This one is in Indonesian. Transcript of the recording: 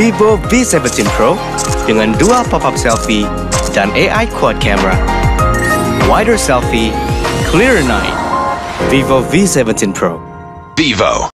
Vivo V17 Pro dengan dua pop-up selfie dan AI quad camera. Wider selfie, clearer night. Vivo V17 Pro. Vivo.